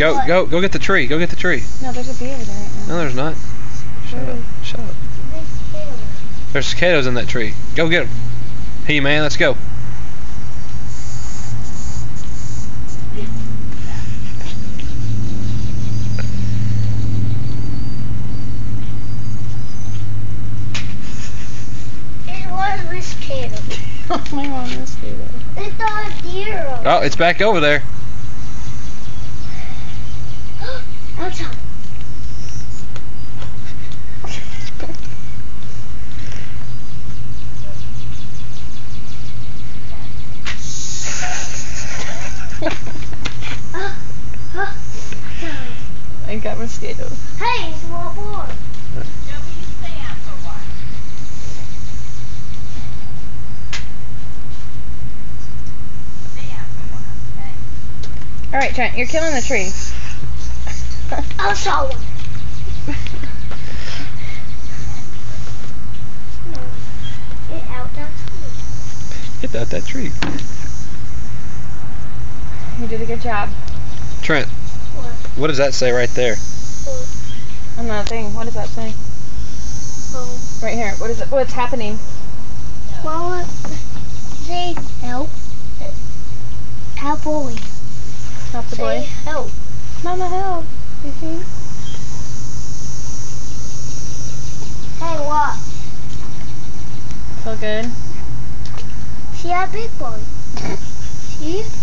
Go, What? go, go get the tree. Go get the tree. No, there's a bee over there right now. No, there's not. Shut There up. is. Shut up. There's cicadas in that tree. Go get them. Hey, man, let's go. It was mosquito. Oh my god, mosquito. It's not a deer. Oh, it's back over there. I got mosquitoes. Hey, it's one more. Alright, Trent, you're killing the tree. I saw one. Get out that Get out that tree. You did a good job. Trent, What? what does that say right there? I'm not saying. what does that say? Oh. Right here. What is it? What's happening? Mama, say help. Help boy. Help the Say boy. help. Mama, help. Hey, what? Feel good? See a big boy. See?